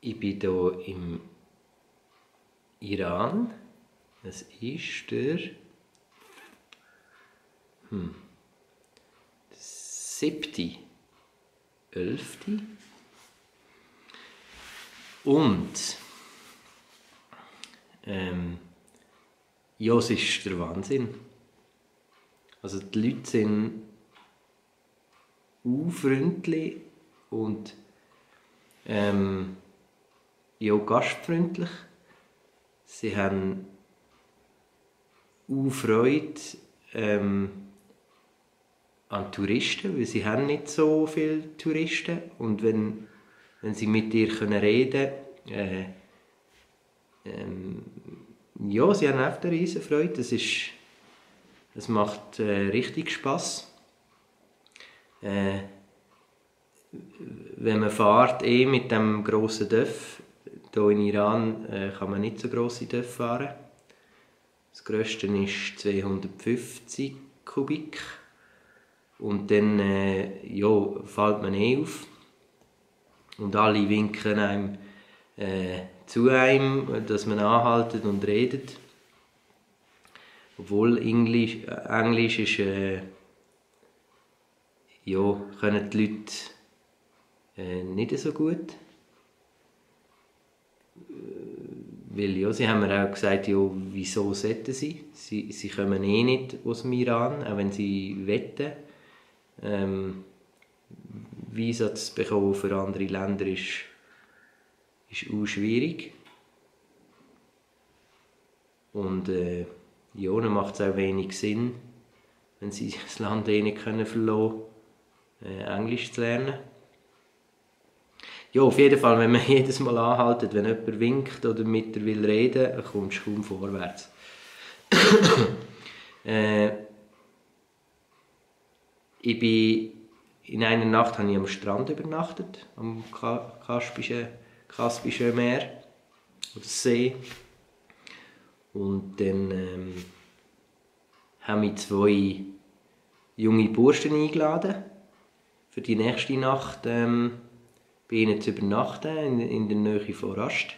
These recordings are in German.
ich bin hier im Iran. Es ist der hm, siebte, elfte und ähm, ja, es ist der Wahnsinn. Also die Leute sind unfreundlich und ähm, ja, gastfreundlich. Sie haben auch Freude ähm, an Touristen, weil sie haben nicht so viele Touristen und wenn, wenn sie mit dir können reden äh, ähm, ja, sie haben einfach eine riesen Freude. Das, das macht äh, richtig Spass. Äh, wenn man fährt, eh mit dem grossen Dörf, hier in Iran äh, kann man nicht so grosse Dörf fahren. Das grösste ist 250 Kubik. Und dann äh, ja, fällt man eh auf. Und alle winken einem äh, zu einem, dass man anhaltet und redet. Obwohl Englisch, Englisch ist, äh, ja, können die Leute äh, nicht so gut. Weil ja, sie haben mir auch gesagt, ja, wieso sollten sie? sie? Sie kommen eh nicht aus dem Iran, auch wenn sie wetten. Ähm, Visa zu bekommen für andere Länder ist, ist auch schwierig. Und äh, ja, dann macht es auch wenig Sinn, wenn sie das Land eh nicht können verlassen können, äh, Englisch zu lernen. Ja, auf jeden Fall, wenn man jedes Mal anhaltet, wenn jemand winkt oder mit dir will reden, kommst du kaum vorwärts. äh, ich bin in einer Nacht habe ich am Strand übernachtet, am Kaspischen, Kaspischen Meer oder See. Und dann ähm, haben wir zwei junge Burschen eingeladen für die nächste Nacht. Ähm, bei ihnen zu übernachten, in, in der Nähe von Rast.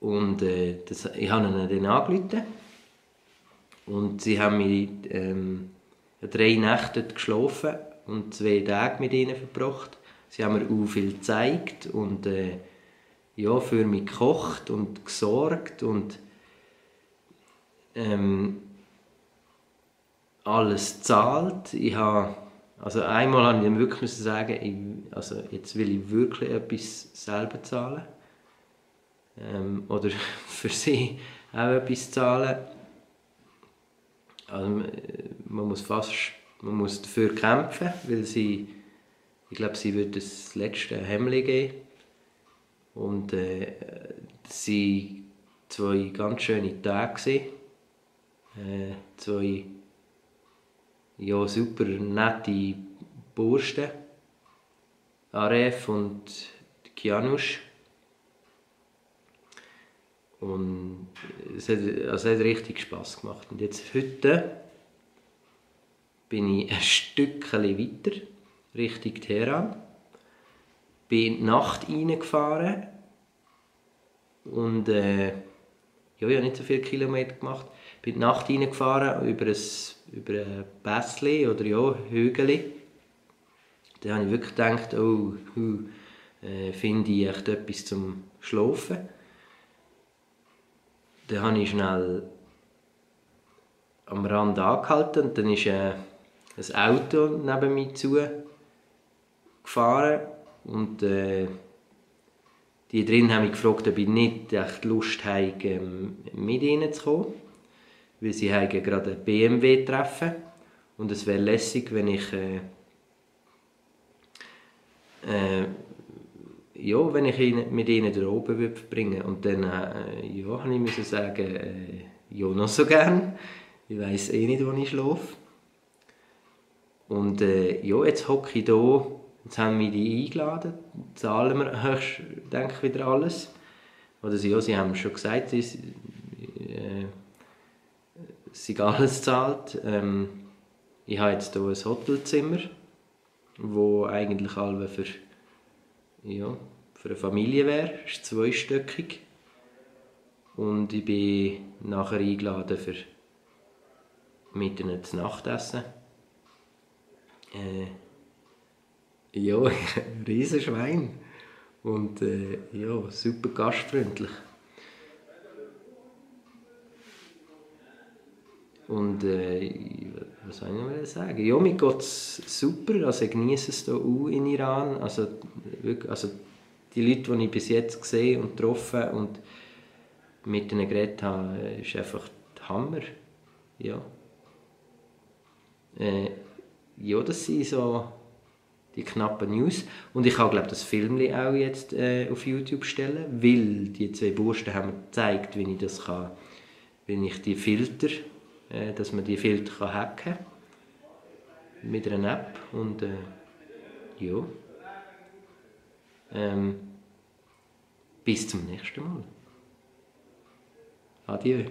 Und äh, das, ich habe ihnen dann angerufen. Und sie haben mir ähm, drei Nächte geschlafen und zwei Tage mit ihnen verbracht. Sie haben mir auch viel gezeigt und äh, ja, für mich gekocht und gesorgt und ähm, alles zahlt. Ich habe also einmal habe ich dann wirklich sagen, ich, also jetzt will ich wirklich etwas selber zahlen. Ähm, oder für sie auch etwas zahlen. Also man muss fast man muss dafür kämpfen, weil sie, ich glaube, sie wird das letzte Hemmli geben. Und äh, sie zwei ganz schöne Tage Äh, zwei ja, super nette Bursten. Aref und Kianusch. Und es hat, also hat richtig Spass gemacht. Und jetzt heute bin ich ein Stückchen weiter, Richtung Teheran. Bin in die Nacht reingefahren und äh, ja, ich habe nicht so viele Kilometer gemacht. Bin in die Nacht reingefahren über ein über ein Pässchen oder ja, Hügel. Da habe ich wirklich gedacht, oh, hu, äh, finde ich echt etwas zum Schlafen. Dann habe ich schnell am Rand angehalten und dann ist äh, ein Auto neben mir zu gefahren und äh, die drin haben mich gefragt, ob ich nicht echt Lust habe, ähm, mit ihnen zu kommen weil sie haben gerade ein BMW treffen und es wäre lässig, wenn ich äh, äh, ja, wenn ich ihn, mit ihnen da oben würde verbringen und dann äh, ja, habe ich müssen sagen, äh, ja, noch so gern. Ich weiß eh nicht, wo ich schlafe. Und äh, ja, jetzt hocke ich hier, jetzt haben wir die eingeladen, zahlen wir höchst, denke ich, wieder alles. Oder sie, ja, sie haben schon gesagt, sie, äh, sind alles zahlt. Ähm, ich habe jetzt hier ein Hotelzimmer, wo eigentlich alle für ja, für eine Familie wäre. Es ist zweistöckig. Und ich bin nachher eingeladen für mit ihnen zu Nachtessen. Äh, ja, ein Riesenschwein. Und äh, ja, super gastfreundlich. Und äh, was soll ich noch sagen? Ja, mir geht es super. Also ich genieße es hier auch in Iran. Also, wirklich, also die Leute, die ich bis jetzt gesehen und getroffen und mit ihnen geredet habe, ist einfach der Hammer. Ja. Äh, ja, das sind so die knappen News. Und ich kann glaube das Film auch jetzt äh, auf YouTube stellen, weil die zwei Bursten haben mir gezeigt, wie ich das kann, wie ich die Filter, äh, dass man die Filter kann hacken mit einer App und äh, ja. Ähm, bis zum nächsten Mal. Adieu.